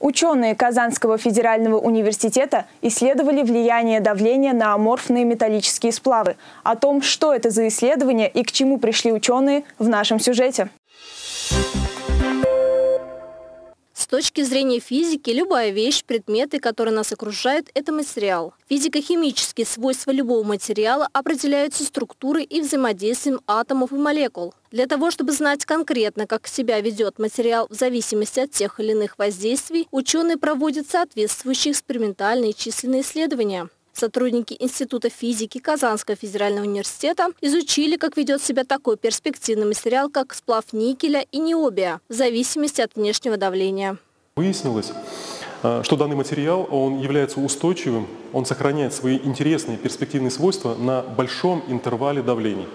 Ученые Казанского федерального университета исследовали влияние давления на аморфные металлические сплавы. О том, что это за исследование и к чему пришли ученые, в нашем сюжете. С точки зрения физики, любая вещь, предметы, которые нас окружают, это материал. Физико-химические свойства любого материала определяются структурой и взаимодействием атомов и молекул. Для того, чтобы знать конкретно, как себя ведет материал в зависимости от тех или иных воздействий, ученые проводят соответствующие экспериментальные численные исследования. Сотрудники Института физики Казанского федерального университета изучили, как ведет себя такой перспективный материал, как сплав никеля и необия, в зависимости от внешнего давления. Выяснилось, э, что данный материал он является устойчивым, он сохраняет свои интересные перспективные свойства на большом интервале давлений.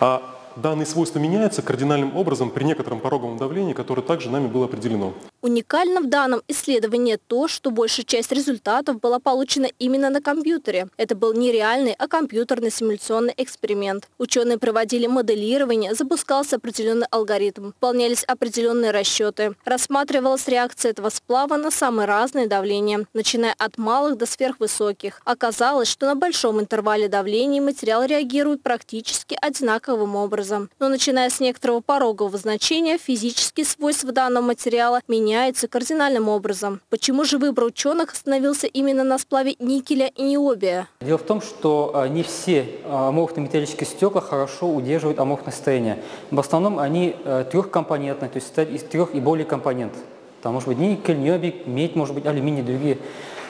А данные свойства меняются кардинальным образом при некотором пороговом давлении, которое также нами было определено. Уникально в данном исследовании то, что большая часть результатов была получена именно на компьютере. Это был не реальный, а компьютерный симуляционный эксперимент. Ученые проводили моделирование, запускался определенный алгоритм, выполнялись определенные расчеты. Рассматривалась реакция этого сплава на самые разные давления, начиная от малых до сверхвысоких. Оказалось, что на большом интервале давлений материал реагирует практически одинаковым образом. Но начиная с некоторого порогового значения, физические свойства данного материала меняются меняется кардинальным образом. Почему же выбор ученых остановился именно на сплаве никеля и необия? Дело в том, что а, не все а, аморфные металлические стекла хорошо удерживают аморфное состояние. В основном они э, трехкомпонентные, то есть из трех и более компонентов. Там может быть никель, необий, медь, может быть алюминий, другие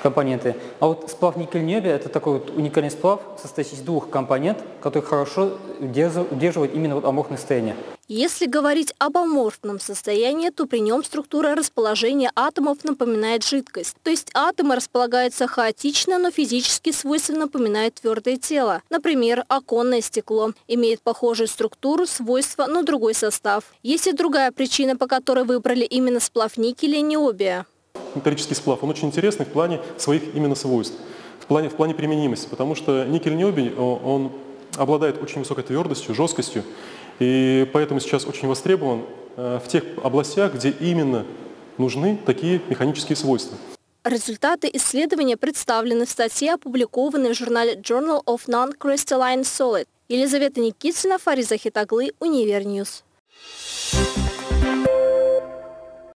компоненты. А вот сплав никель-небия – это такой вот уникальный сплав, состоящий из двух компонент, который хорошо удерживает именно вот аморфное состояние. Если говорить об аморфном состоянии, то при нем структура расположения атомов напоминает жидкость. То есть атомы располагаются хаотично, но физически свойства напоминают твердое тело. Например, оконное стекло имеет похожую структуру, свойства, но другой состав. Есть и другая причина, по которой выбрали именно сплав никеля необия металлический сплав, он очень интересный в плане своих именно свойств, в плане, в плане применимости, потому что никель-ниобий, он обладает очень высокой твердостью, жесткостью, и поэтому сейчас очень востребован э, в тех областях, где именно нужны такие механические свойства. Результаты исследования представлены в статье, опубликованной в журнале Journal of Non-Crystalline Solid. Елизавета Никитина, Фариза Хитаглы, Univer News. Thank you.